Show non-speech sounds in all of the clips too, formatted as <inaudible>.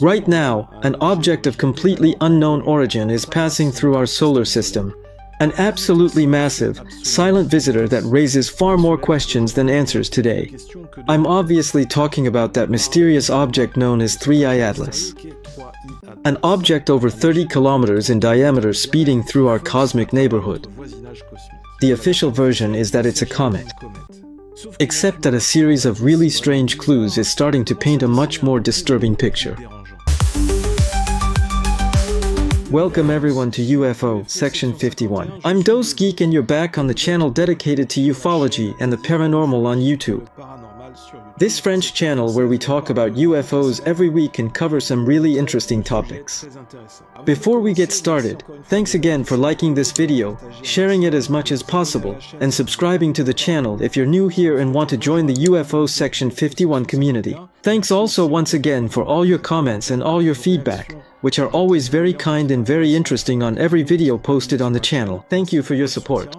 Right now, an object of completely unknown origin is passing through our solar system. An absolutely massive, silent visitor that raises far more questions than answers today. I'm obviously talking about that mysterious object known as 3I Atlas. An object over 30 kilometers in diameter speeding through our cosmic neighborhood. The official version is that it's a comet. Except that a series of really strange clues is starting to paint a much more disturbing picture. Welcome everyone to UFO, Section 51. I'm Dose Geek and you're back on the channel dedicated to ufology and the paranormal on YouTube. This French channel where we talk about UFOs every week and cover some really interesting topics. Before we get started, thanks again for liking this video, sharing it as much as possible, and subscribing to the channel if you're new here and want to join the UFO Section 51 community. Thanks also once again for all your comments and all your feedback, which are always very kind and very interesting on every video posted on the channel. Thank you for your support.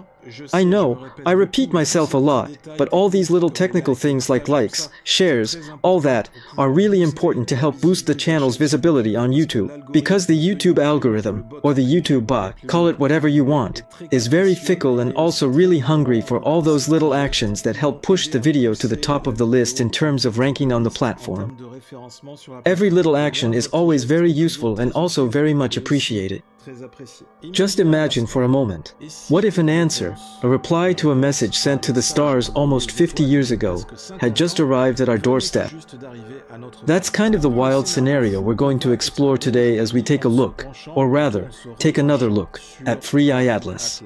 I know, I repeat myself a lot, but all these little technical things like likes, shares, all that, are really important to help boost the channel's visibility on YouTube. Because the YouTube algorithm, or the YouTube bot, call it whatever you want, is very fickle and also really hungry for all those little actions that help push the video to the top of the list in terms of ranking on the platform. Every little action is always very useful and also very much appreciated. Just imagine for a moment, what if an answer, a reply to a message sent to the stars almost 50 years ago, had just arrived at our doorstep? That's kind of the wild scenario we're going to explore today as we take a look, or rather, take another look, at 3I Atlas.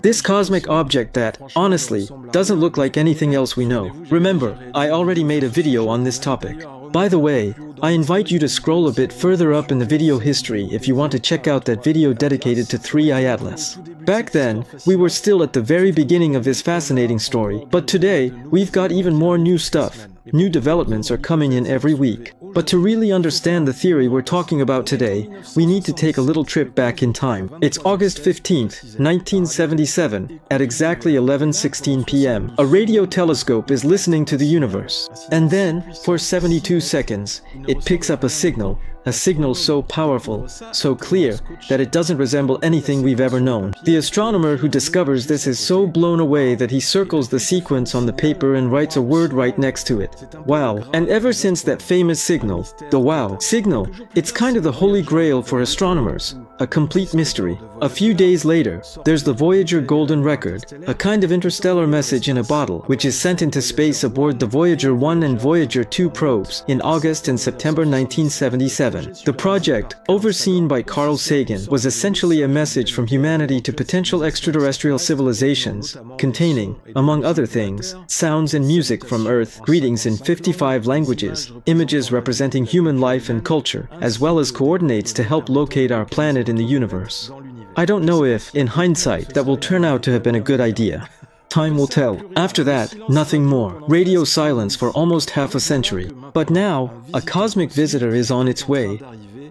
This cosmic object that, honestly, doesn't look like anything else we know. Remember, I already made a video on this topic. By the way, I invite you to scroll a bit further up in the video history if you want to check out that video dedicated to 3i Atlas. Back then, we were still at the very beginning of this fascinating story, but today, we've got even more new stuff. New developments are coming in every week. But to really understand the theory we're talking about today, we need to take a little trip back in time. It's August 15th, 1977, at exactly 11.16 p.m. A radio telescope is listening to the universe. And then, for 72 seconds, it picks up a signal a signal so powerful, so clear, that it doesn't resemble anything we've ever known. The astronomer who discovers this is so blown away that he circles the sequence on the paper and writes a word right next to it. Wow. And ever since that famous signal, the wow signal, it's kind of the holy grail for astronomers, a complete mystery. A few days later, there's the Voyager Golden Record, a kind of interstellar message in a bottle, which is sent into space aboard the Voyager 1 and Voyager 2 probes in August and September 1977. The project, overseen by Carl Sagan, was essentially a message from humanity to potential extraterrestrial civilizations, containing, among other things, sounds and music from Earth, greetings in 55 languages, images representing human life and culture, as well as coordinates to help locate our planet in the universe. I don't know if, in hindsight, that will turn out to have been a good idea. Time will tell. After that, nothing more. Radio silence for almost half a century. But now, a cosmic visitor is on its way.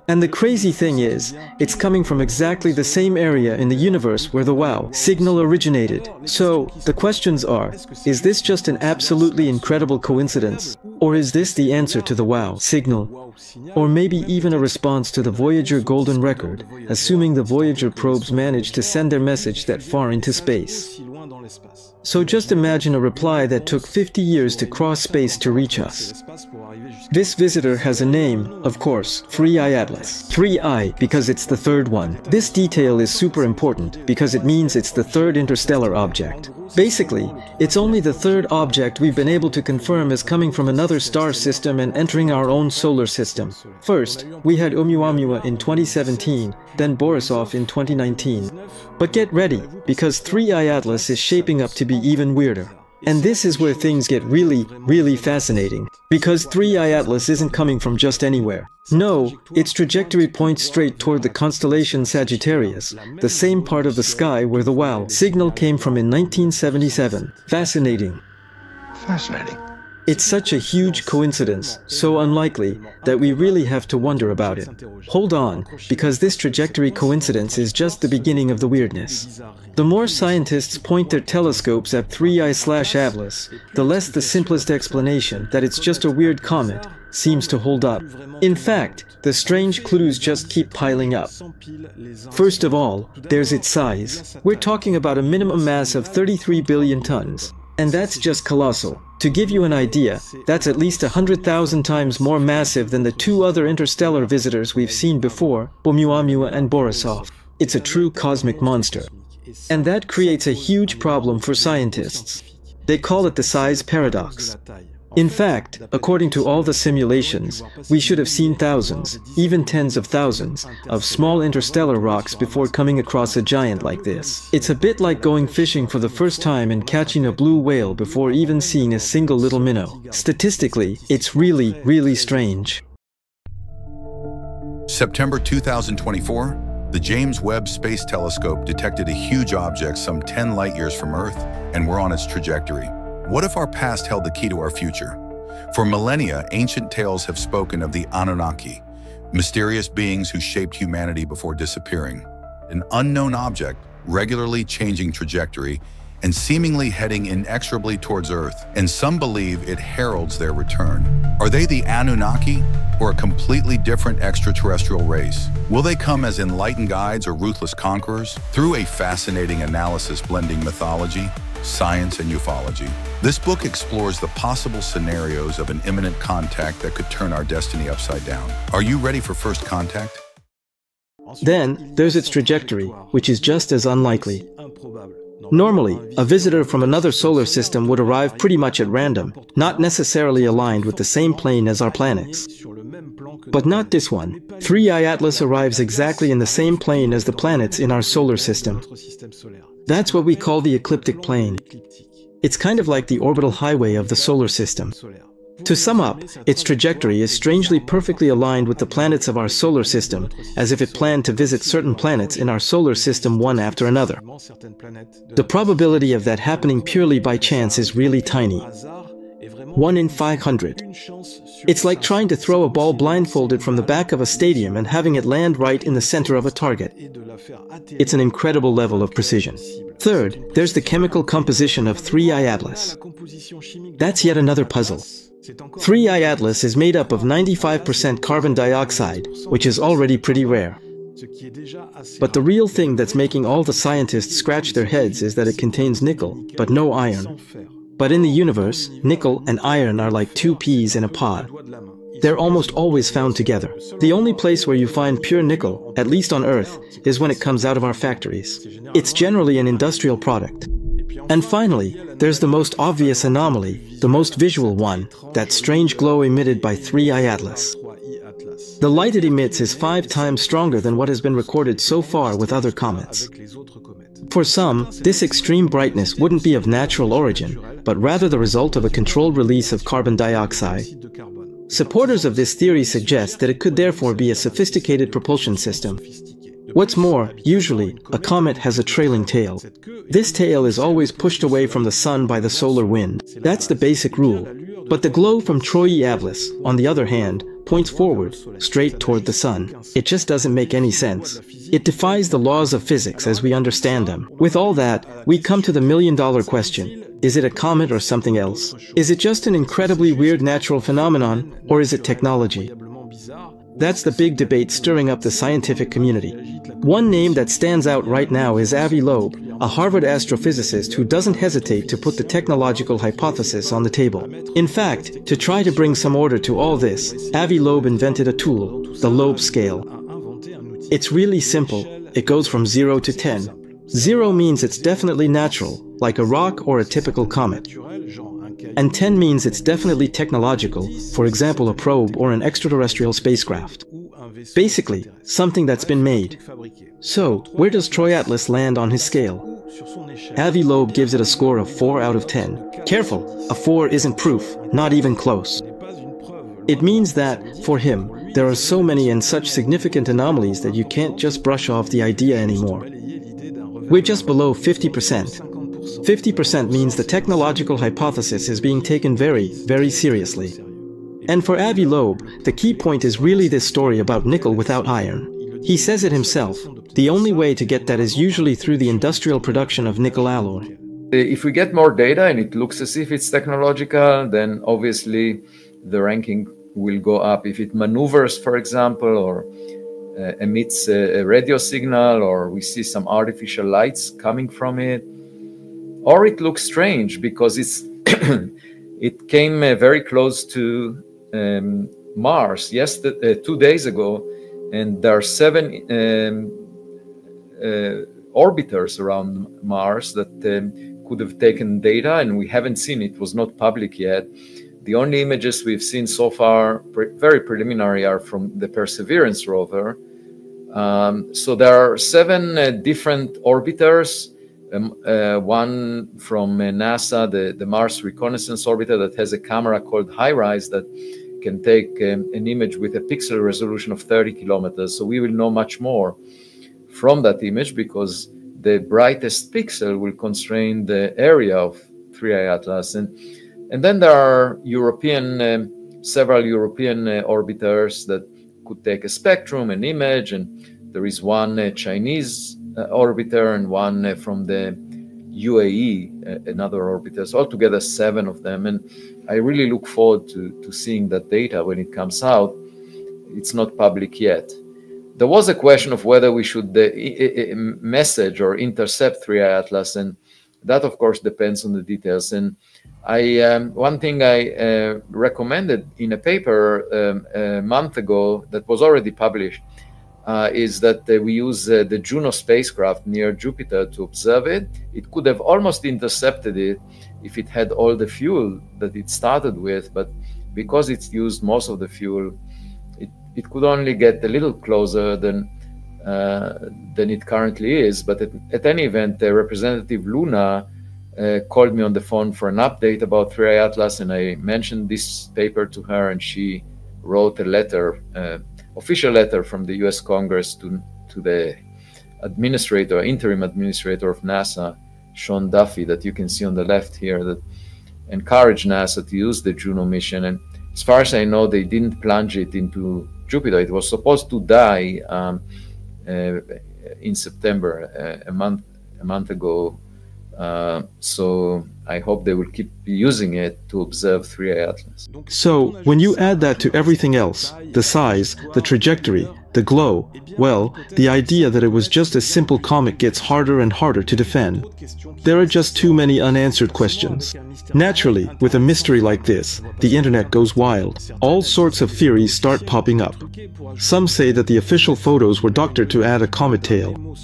And the crazy thing is, it's coming from exactly the same area in the universe where the WOW signal originated. So, the questions are, is this just an absolutely incredible coincidence? Or is this the answer to the WOW signal? Or maybe even a response to the Voyager Golden Record, assuming the Voyager probes managed to send their message that far into space. So just imagine a reply that took 50 years to cross space to reach us. This visitor has a name, of course, 3i Atlas. 3i because it's the third one. This detail is super important because it means it's the third interstellar object. Basically, it's only the third object we've been able to confirm is coming from another star system and entering our own solar system. First, we had Oumuamua in 2017, then Borisov in 2019. But get ready, because 3i Atlas is shaping up to be even weirder. And this is where things get really, really fascinating. Because 3i Atlas isn't coming from just anywhere. No, its trajectory points straight toward the constellation Sagittarius, the same part of the sky where the WOW signal came from in 1977. Fascinating. Fascinating. It's such a huge coincidence, so unlikely, that we really have to wonder about it. Hold on, because this trajectory coincidence is just the beginning of the weirdness. The more scientists point their telescopes at 3i slash Atlas, the less the simplest explanation that it's just a weird comet seems to hold up. In fact, the strange clues just keep piling up. First of all, there's its size. We're talking about a minimum mass of 33 billion tons. And that's just colossal. To give you an idea, that's at least 100,000 times more massive than the two other interstellar visitors we've seen before, Oumuamua and Borisov. It's a true cosmic monster. And that creates a huge problem for scientists. They call it the size paradox. In fact, according to all the simulations, we should have seen thousands, even tens of thousands, of small interstellar rocks before coming across a giant like this. It's a bit like going fishing for the first time and catching a blue whale before even seeing a single little minnow. Statistically, it's really, really strange. September 2024, the James Webb Space Telescope detected a huge object some 10 light years from Earth, and we're on its trajectory. What if our past held the key to our future? For millennia, ancient tales have spoken of the Anunnaki, mysterious beings who shaped humanity before disappearing. An unknown object, regularly changing trajectory and seemingly heading inexorably towards Earth, and some believe it heralds their return. Are they the Anunnaki, or a completely different extraterrestrial race? Will they come as enlightened guides or ruthless conquerors? Through a fascinating analysis blending mythology, science, and ufology. This book explores the possible scenarios of an imminent contact that could turn our destiny upside down. Are you ready for first contact? Then, there's its trajectory, which is just as unlikely. Normally, a visitor from another solar system would arrive pretty much at random, not necessarily aligned with the same plane as our planets. But not this one. 3i Atlas arrives exactly in the same plane as the planets in our solar system. That's what we call the ecliptic plane. It's kind of like the orbital highway of the solar system. To sum up, its trajectory is strangely perfectly aligned with the planets of our solar system, as if it planned to visit certain planets in our solar system one after another. The probability of that happening purely by chance is really tiny. 1 in 500. It's like trying to throw a ball blindfolded from the back of a stadium and having it land right in the center of a target. It's an incredible level of precision. Third, there's the chemical composition of 3i Atlas. That's yet another puzzle. 3i Atlas is made up of 95% carbon dioxide, which is already pretty rare. But the real thing that's making all the scientists scratch their heads is that it contains nickel, but no iron. But in the universe, nickel and iron are like two peas in a pod. They're almost always found together. The only place where you find pure nickel, at least on Earth, is when it comes out of our factories. It's generally an industrial product. And finally, there's the most obvious anomaly, the most visual one, that strange glow emitted by 3i Atlas. The light it emits is five times stronger than what has been recorded so far with other comets. For some, this extreme brightness wouldn't be of natural origin, but rather the result of a controlled release of carbon dioxide. Supporters of this theory suggest that it could therefore be a sophisticated propulsion system. What's more, usually, a comet has a trailing tail. This tail is always pushed away from the sun by the solar wind. That's the basic rule. But the glow from 3i Atlas, on the other hand, points forward, straight toward the sun. It just doesn't make any sense. It defies the laws of physics as we understand them. With all that, we come to the million dollar question. Is it a comet or something else? Is it just an incredibly weird natural phenomenon, or is it technology? That's the big debate stirring up the scientific community. One name that stands out right now is Avi Loeb, a Harvard astrophysicist who doesn't hesitate to put the technological hypothesis on the table. In fact, to try to bring some order to all this, Avi Loeb invented a tool, the Loeb scale. It's really simple. It goes from 0 to 10. 0 means it's definitely natural, like a rock or a typical comet. And 10 means it's definitely technological, for example a probe or an extraterrestrial spacecraft. Basically, something that's been made. So, where does 3i Atlas land on his scale? Avi Loeb gives it a score of 4 out of 10. Careful, a 4 isn't proof, not even close. It means that, for him, there are so many and such significant anomalies that you can't just brush off the idea anymore. We're just below 50%. 50% means the technological hypothesis is being taken very, very seriously. And for Avi Loeb, the key point is really this story about nickel without iron. He says it himself. The only way to get that is usually through the industrial production of nickel alloy. If we get more data and it looks as if it's technological, then obviously the ranking will go up. If it maneuvers, for example, or uh, emits a, a, radio signal, or we see some artificial lights coming from it, or it looks strange because it's <clears throat> it came uh, very close to um, Mars yesterday, uh, two days ago, and there are seven um, uh, orbiters around Mars that um, could have taken data, and we haven't seen it. Was not public yet. The only images we've seen so far, pre very preliminary, are from the Perseverance rover. Um, so there are seven uh, different orbiters. Um, uh, one from uh, NASA, the, the Mars Reconnaissance Orbiter, that has a camera called HiRISE that can take um, an image with a pixel resolution of 30 kilometers. So we will know much more from that image because the brightest pixel will constrain the area of 3i Atlas. And, and then there are European, um, several European uh, orbiters that could take a spectrum, an image, and there is one uh, Chinese orbiter and one uh, from the UAE, uh, another orbiter. So altogether seven of them. And I really look forward to, to seeing that data when it comes out. It's not public yet. There was a question of whether we should uh, message or intercept 3i Atlas, and that, of course, depends on the details. And I, um, one thing I uh, recommended in a paper um, a month ago that was already published uh, is that uh, we use uh, the Juno spacecraft near Jupiter to observe it. It could have almost intercepted it if it had all the fuel that it started with, but because it's used most of the fuel, it, it could only get a little closer than uh, than it currently is. But at, at any event, uh, Representative Luna uh, called me on the phone for an update about 3i Atlas, and I mentioned this paper to her, and she wrote a letter, official letter from the U.S. Congress to to the administrator, interim administrator of NASA, Sean Duffy that you can see on the left here that encouraged NASA to use the Juno mission. And as far as I know, they didn't plunge it into Jupiter. It was supposed to die um, uh, in September, uh, a month a month ago. Uh, so I hope they will keep using it to observe 3i Atlas. So when you add that to everything else, the size, the trajectory, the glow, well, the idea that it was just a simple comet gets harder and harder to defend. There are just too many unanswered questions. Naturally, with a mystery like this, the internet goes wild. All sorts of theories start popping up. Some say that the official photos were doctored to add a comet tail.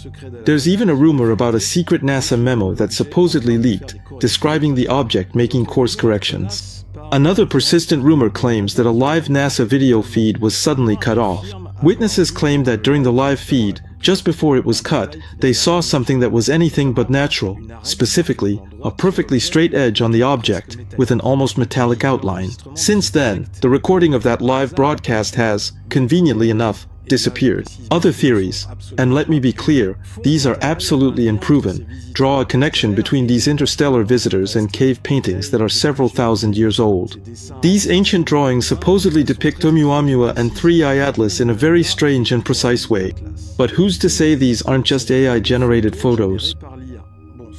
There's even a rumor about a secret NASA memo that supposedly leaked, describing the object making course corrections. Another persistent rumor claims that a live NASA video feed was suddenly cut off. Witnesses claim that during the live feed, just before it was cut, they saw something that was anything but natural, specifically, a perfectly straight edge on the object with an almost metallic outline. Since then, the recording of that live broadcast has, conveniently enough, disappeared. Other theories, and let me be clear, these are absolutely unproven, draw a connection between these interstellar visitors and cave paintings that are several thousand years old. These ancient drawings supposedly depict Oumuamua and 3i Atlas in a very strange and precise way. But who's to say these aren't just AI-generated photos?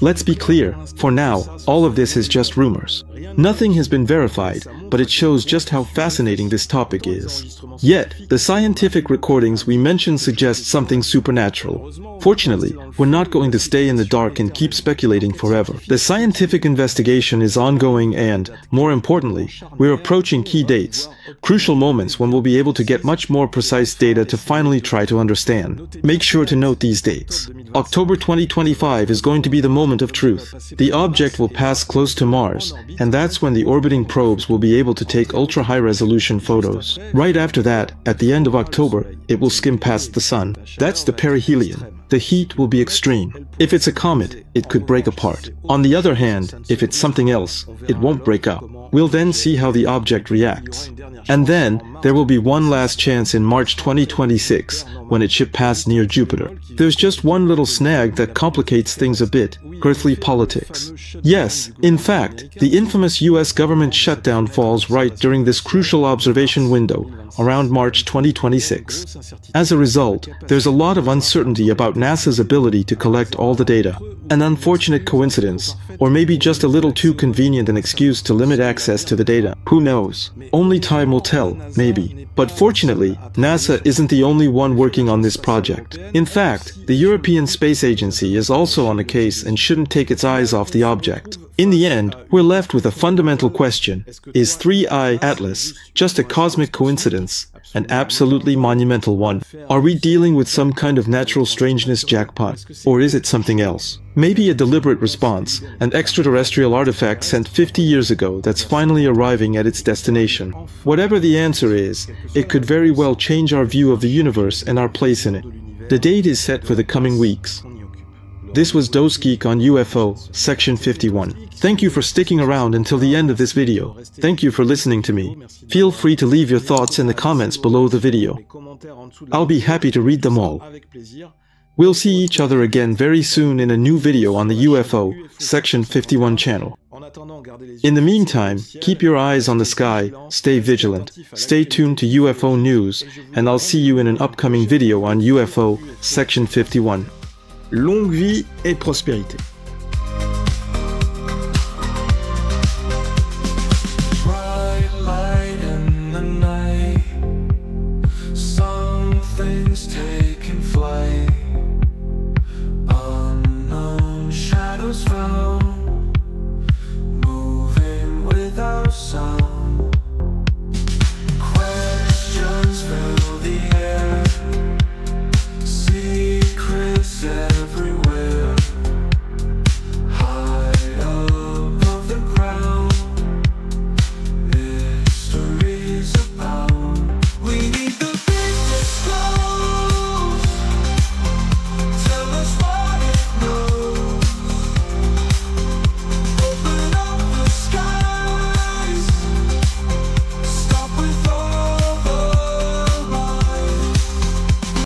Let's be clear, for now, all of this is just rumors. Nothing has been verified, but it shows just how fascinating this topic is. Yet, the scientific recordings we mentioned suggest something supernatural. Fortunately, we're not going to stay in the dark and keep speculating forever. The scientific investigation is ongoing and, more importantly, we're approaching key dates, crucial moments when we'll be able to get much more precise data to finally try to understand. Make sure to note these dates. October 2025 is going to be the moment of truth. The object will pass close to Mars, and that's when the orbiting probes will be able to take ultra-high resolution photos. Right after that, at the end of October, it will skim past the Sun. That's the perihelion. the heat will be extreme. If it's a comet, it could break apart. On the other hand, if it's something else, it won't break up. We'll then see how the object reacts. And then, there will be one last chance in March 2026, when it should pass near Jupiter. There's just one little snag that complicates things a bit, earthly politics. Yes, in fact, the infamous US government shutdown falls right during this crucial observation window, around March 2026. As a result, there's a lot of uncertainty about NASA's ability to collect all the data. An unfortunate coincidence, or maybe just a little too convenient an excuse to limit access to the data. Who knows? Only time will tell, maybe. But fortunately, NASA isn't the only one working on this project. In fact, the European Space Agency is also on the case and shouldn't take its eyes off the object. In the end, we're left with a fundamental question. Is 3I Atlas just a cosmic coincidence? An absolutely monumental one? Are we dealing with some kind of natural strangeness jackpot? Or is it something else? Maybe a deliberate response, an extraterrestrial artifact sent 50 years ago that's finally arriving at its destination. Whatever the answer is, it could very well change our view of the universe and our place in it. The date is set for the coming weeks. This was Dose Geek on UFO, Section 51. Thank you for sticking around until the end of this video. Thank you for listening to me. Feel free to leave your thoughts in the comments below the video. I'll be happy to read them all. We'll see each other again very soon in a new video on the UFO, Section 51 channel. In the meantime, keep your eyes on the sky, stay vigilant, stay tuned to UFO news, and I'll see you in an upcoming video on UFO, Section 51. Longue vie et prospérité.